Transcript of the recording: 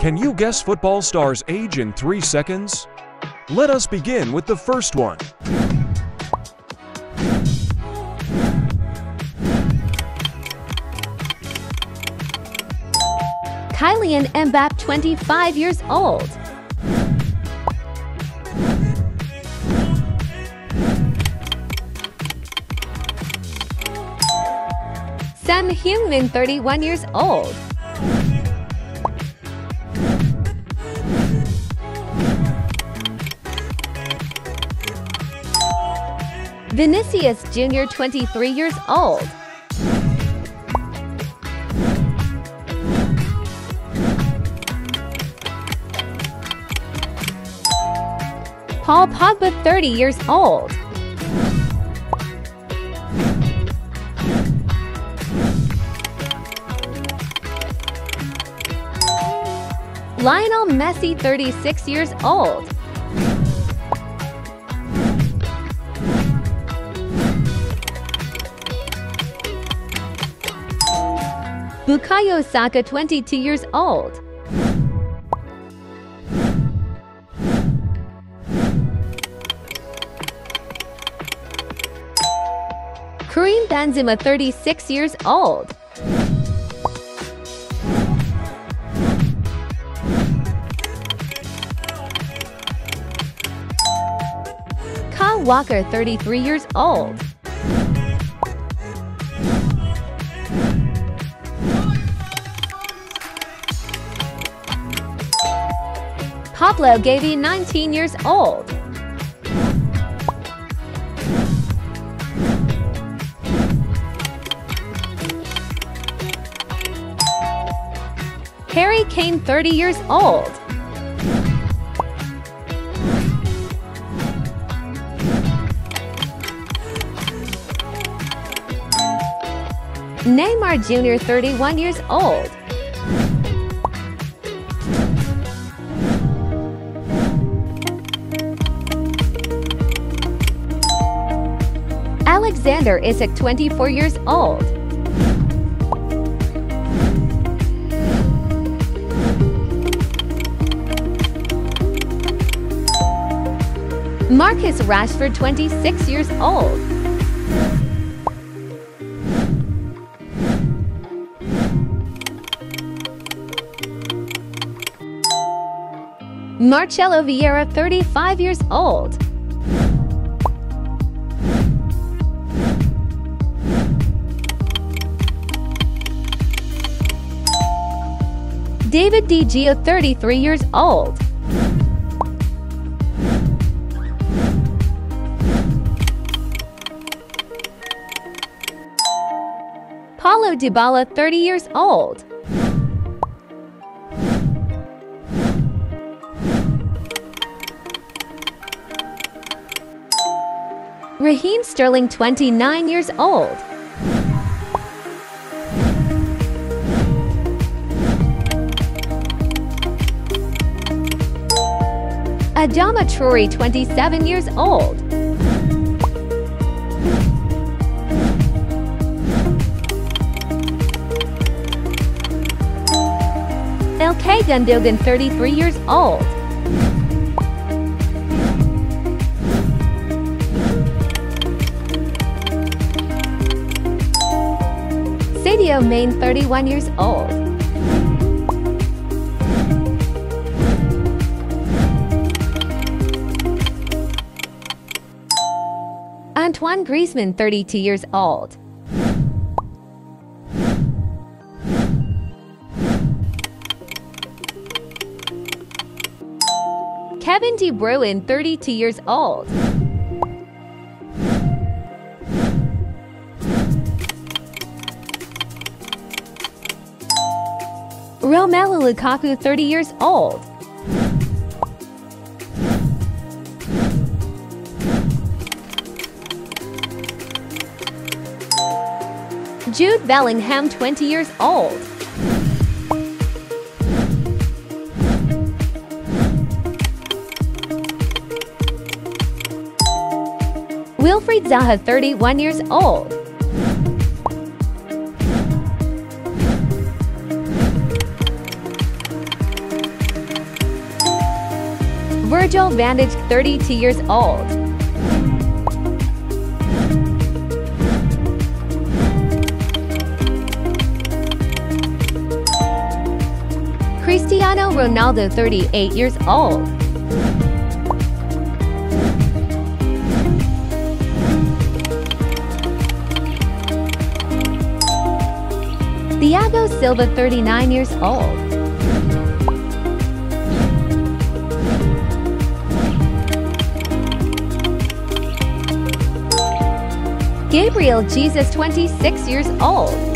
Can you guess football star's age in three seconds? Let us begin with the first one. Kylian Mbappe 25 years old. Son Heung-min 31 years old. Vinicius Jr. 23 years old. Paul Pogba 30 years old. Lionel Messi 36 years old. Bukayo Saka 22 years old. Karim Benzema 36 years old. Kyle Walker 33 years old. Pablo Gavi 19 years old. Harry Kane 30 years old. Neymar Jr. 31 years old. Alexander Isak 24 years old. Marcus Rashford 26 years old. Marcelo Vieira 35 years old. David Gea 33 years old. Paulo Dybala 30 years old. Raheem Sterling 29 years old. Adama Traore 27 years old. Ilkay Gundogan 33 years old. Sadio Mane, 31 years old. Antoine Griezmann 32 years old. Kevin De Bruyne 32 years old. Romelu Lukaku 30 years old. Jude Bellingham 20 years old. Wilfried Zaha 31 years old. Virgil van Dijk, 32 years old. Cristiano Ronaldo, 38 years old. Thiago Silva, 39 years old. Gabriel Jesus, 26 years old.